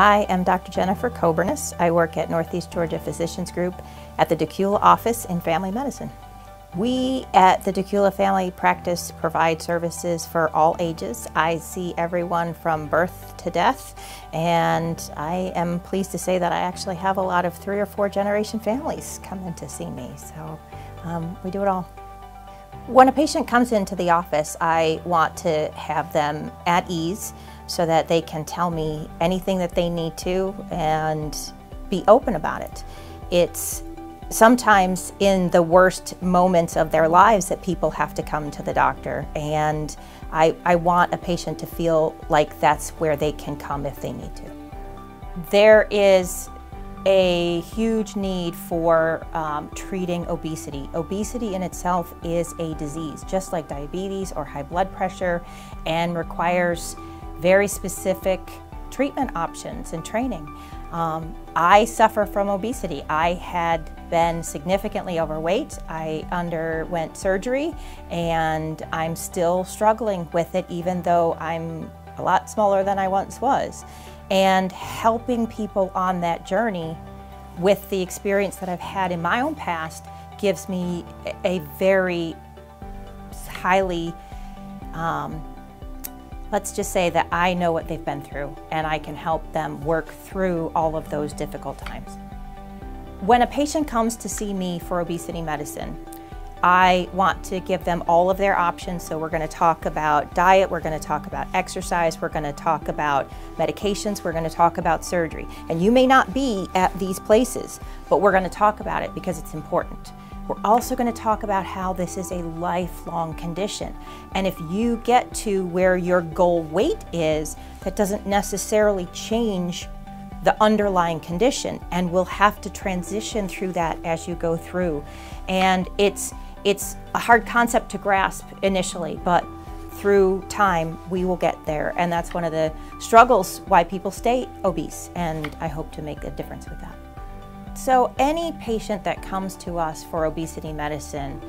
I am Dr. Jennifer Cobernus. I work at Northeast Georgia Physicians Group at the Dacula office in family medicine. We at the Dacula Family Practice provide services for all ages. I see everyone from birth to death, and I am pleased to say that I actually have a lot of three or four generation families come in to see me. So um, we do it all. When a patient comes into the office, I want to have them at ease so that they can tell me anything that they need to and be open about it. It's sometimes in the worst moments of their lives that people have to come to the doctor and I, I want a patient to feel like that's where they can come if they need to. There is a huge need for um, treating obesity. Obesity in itself is a disease, just like diabetes or high blood pressure, and requires very specific treatment options and training. Um, I suffer from obesity. I had been significantly overweight. I underwent surgery and I'm still struggling with it even though I'm a lot smaller than I once was and helping people on that journey with the experience that I've had in my own past gives me a very highly, um, let's just say that I know what they've been through and I can help them work through all of those difficult times. When a patient comes to see me for obesity medicine, I want to give them all of their options. So we're going to talk about diet, we're going to talk about exercise, we're going to talk about medications, we're going to talk about surgery. And you may not be at these places, but we're going to talk about it because it's important. We're also going to talk about how this is a lifelong condition. And if you get to where your goal weight is, that doesn't necessarily change the underlying condition and we'll have to transition through that as you go through. And it's it's a hard concept to grasp initially, but through time we will get there. And that's one of the struggles why people stay obese, and I hope to make a difference with that. So, any patient that comes to us for obesity medicine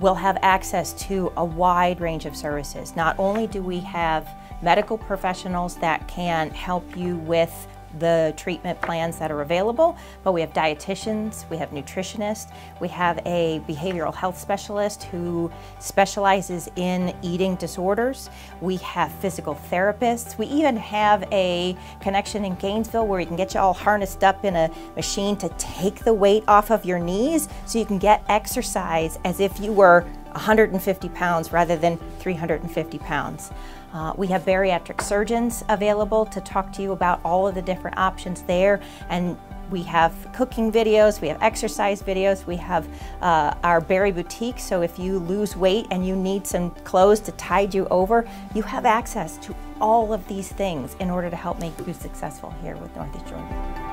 will have access to a wide range of services. Not only do we have medical professionals that can help you with the treatment plans that are available, but we have dietitians, we have nutritionists, we have a behavioral health specialist who specializes in eating disorders, we have physical therapists, we even have a connection in Gainesville where we can get you all harnessed up in a machine to take the weight off of your knees so you can get exercise as if you were 150 pounds rather than 350 pounds. Uh, we have bariatric surgeons available to talk to you about all of the different options there and we have cooking videos, we have exercise videos, we have uh, our Berry Boutique, so if you lose weight and you need some clothes to tide you over, you have access to all of these things in order to help make you successful here with Northeast Georgia.